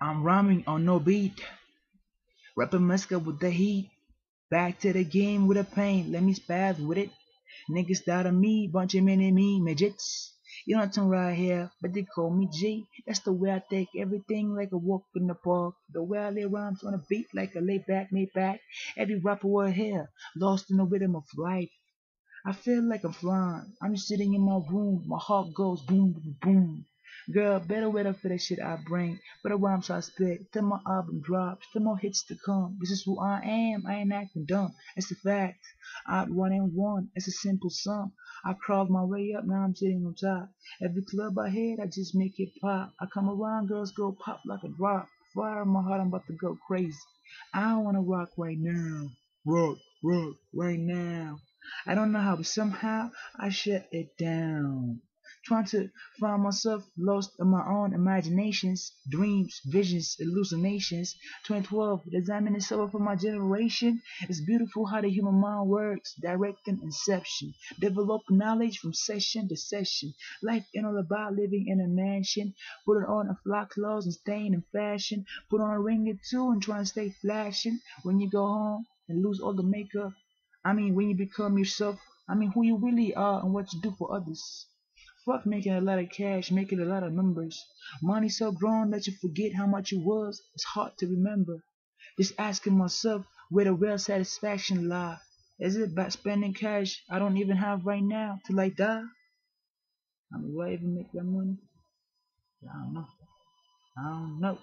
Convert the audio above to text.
I'm rhyming on no beat. Rapping Muska with the heat. Back to the game with a pain. Let me spaz with it. Niggas thought of me, bunch of men mini me midgets. You don't turn right here, but they call me G. That's the way I take everything like a walk in the park. The way I lay rhymes on a beat like a lay back, made back. Every rapper were here, lost in the rhythm of life. I feel like I'm flying. I'm just sitting in my room. My heart goes boom, boom, boom. Girl, better wait up for the shit I bring. The rhymes I spit, till my album drops, till more hits to come. This is who I am. I ain't acting dumb. It's the fact. Out one and one. It's a simple sum. I crawled my way up, now I'm sitting on top. Every club I hit, I just make it pop. I come around, girls go pop like a drop. Fire in my heart, I'm about to go crazy. I wanna rock right now. Rock, rock, right now. I don't know how, but somehow I shut it down. Trying to find myself lost in my own imaginations, dreams, visions, hallucinations. 2012, designing is over for my generation. It's beautiful how the human mind works, directing inception, develop knowledge from session to session. Life ain't all about living in a mansion, putting on a fly clothes and staying in fashion, put on a ring or two and trying to stay flashing. When you go home and lose all the makeup, I mean, when you become yourself, I mean, who you really are and what you do for others. Fuck making a lot of cash, making a lot of numbers. Money so grown that you forget how much it was. It's hard to remember. Just asking myself where the real satisfaction lie. Is it about spending cash I don't even have right now till I die? I mean, will I even make that money? I don't know. I don't know.